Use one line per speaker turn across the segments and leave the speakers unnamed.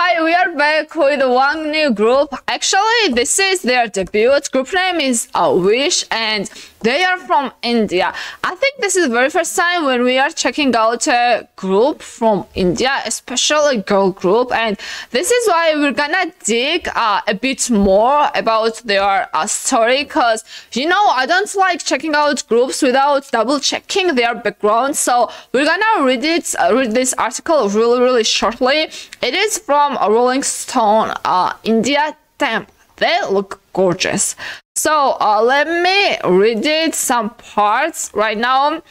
hi, we are back with one new group. Actually, this is their debut. Group name is uh, Wish and they are from India. I think this is the very first time when we are checking out a group from India, especially girl group. And this is why we're gonna dig uh, a bit more about their uh, story because, you know, I don't like checking out groups without double checking their background. So we're gonna read it, uh, read this article really, really shortly. It is from Rolling Stone, uh, India. Damn, they look gorgeous. So uh, let me read it some parts right now.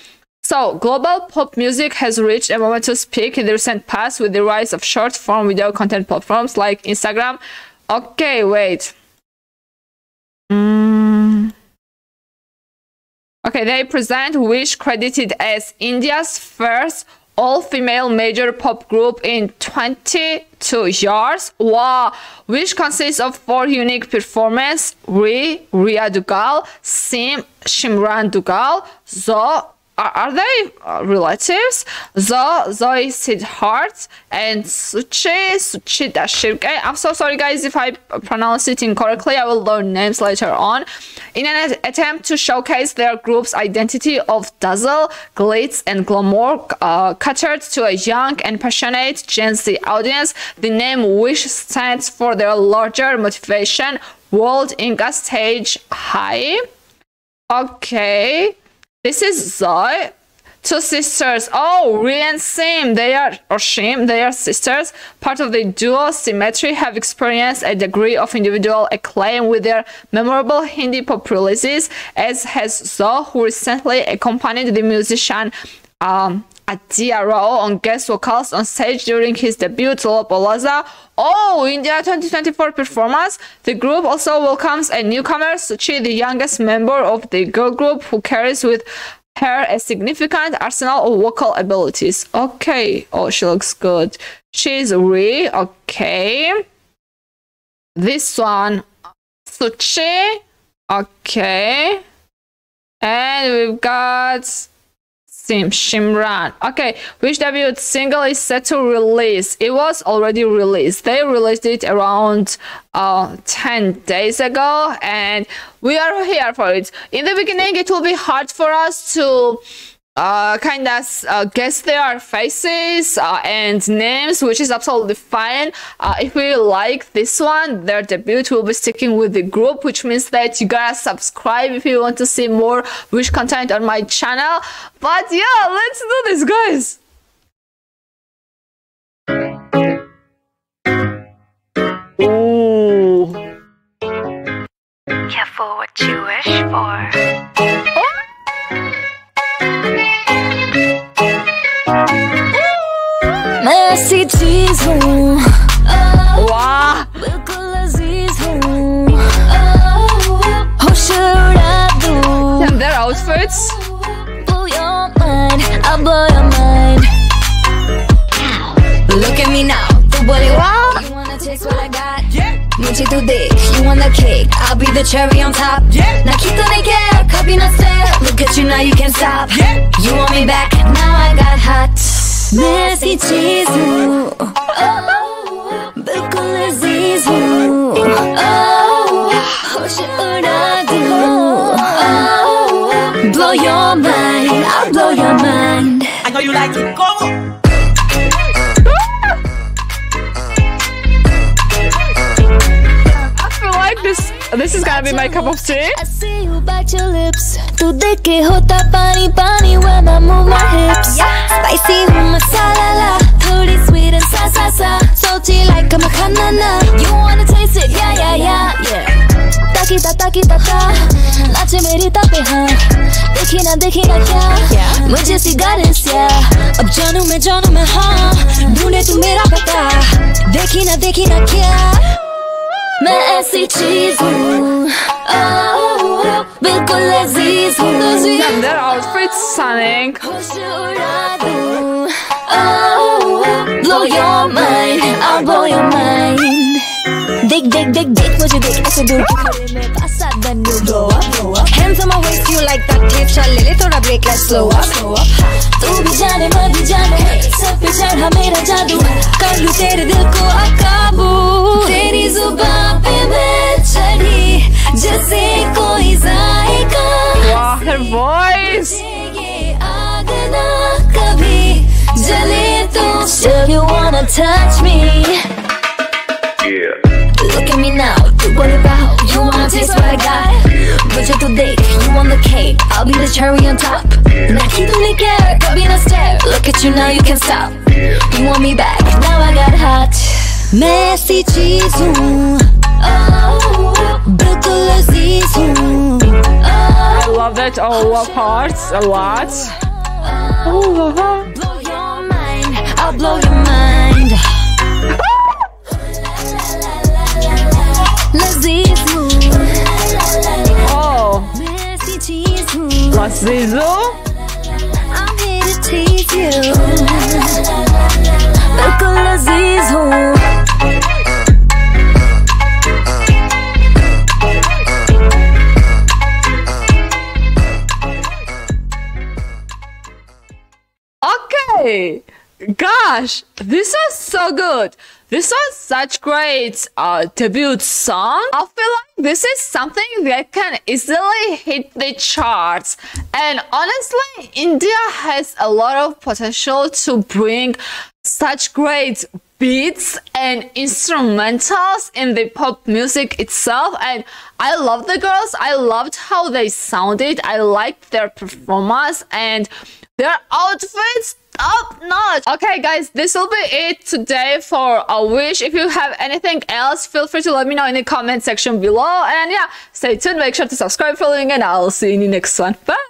So, global pop music has reached a momentous peak in the recent past with the rise of short form video content platforms like Instagram. Okay, wait. Mm. Okay, they present Wish credited as India's first all-female major pop group in 22 years. Wow! Which consists of four unique performances: Ri, Ria Dugal, Sim, Shimran Dugal, Zo, are, they uh, relatives? Zo, Zoe Siddharth and Suchi Suchi Dashirke. I'm so sorry, guys, if I pronounce it incorrectly. I will learn names later on. In an attempt to showcase their group's identity of dazzle, glitz, and glamour, uh, catered to a young and passionate Gen Z audience, the name Wish stands for their larger motivation, world in a stage high. Okay. This is Zoe. Two sisters. Oh, Ri and Sim. They are, or Shim, they are sisters. Part of the duo Symmetry have experienced a degree of individual acclaim with their memorable Hindi pop releases, as has Zoe, who recently accompanied the musician um, Aditya Rao on guest vocals on stage during his debut Lollapalooza. Oh, India 2024 performance. The group also welcomes a newcomer, Suchi, the youngest member of the girl group, who carries with her a significant arsenal of vocal abilities. Okay. Oh, she looks good. She's Ri. Okay. This one, Suchi. Okay. And we've got Sim Shimran. Okay, which debut single is set to release? It was already released. They released it around uh, 10 days ago and we are here for it. In the beginning, it will be hard for us to uh, kind of uh, guess their faces uh, and names, which is absolutely fine. Uh, if we like this one, their debut will be sticking with the group, which means that you gotta subscribe if you want to see more Wish content on my channel. But yeah, let's do this, guys. Ooh.
Careful what you wish for.
ऐसी चीज हूँ
वाह
बिल्कुल अजीज हूँ होश उड़ा दूँ
Damn, their outfits.
blow your mind I'll blow your mind Look at me now तू बोली wow You wanna taste what I got मुझे तू देख You want the cake I'll be the cherry on top ना खींचो नहीं care कभी ना stare Look at you now you can't stop You want me back Now I got hot मैं ऐसी चीज हूँ oh, बिल्कुल अजीज हूँ oh, होश उड़ा दूँ oh, Blow your mind I'll blow your mind
I know you like it. Go.
I feel like this. This is gonna be my cup of tea.
I see you bite your lips तू देख के होता पानी पानी देखी ना देखी ना क्या मुझे सी या अब जानू मैं जानू मैं हाँ ढूंढे तू मेरा पता देखी ना देखी ना क्या मैं ऐसी चीज़ हूँ oh, बिल्कुल अज़ीज़ हूँ. उड़ा दूँ oh, blow your mind I'll blow your mind देख देख देख देख मुझे देख ऐसे दूर की में पास साथ then you blow up blow up hands on my waist you like that tape चल ले ले थोड़ा break let's slow up slow up तू भी जाने मैं भी जाने सब बेचारा मेरा जादू कर लूँ तेरे दिल को अकाबू तेरी ज़ुबान पे मैं चढ़ी जैसे कोई जाएगा
Wow, her voice.
तो Still you wanna touch me it's what I got. 무죄 today, you want the cake. I'll be the cherry on top. 나 기분이 care, got 겁이 나 stare. Look at you now, you can't stop. You want me back, now I got hot. Messy Messi 지수 Brutto Oh,
I love that all parts a lot. Oh, oh -huh.
Blow your mind, I'll blow your mind. I'm here to tease you. Look on
Okay. Gosh, this was so good. This was such great uh, debut song. I feel like this is something that can easily hit the charts. And honestly, India has a lot of potential to bring such great beats and instrumentals in the pop music itself and i love the girls i loved how they sounded i liked their performance and their outfits top notch. Okay guys this will be it today for a wish. If you have anything else feel free to let me know in the comment section below. And yeah stay tuned. Make sure to subscribe following and i'll see you in the next one. Bye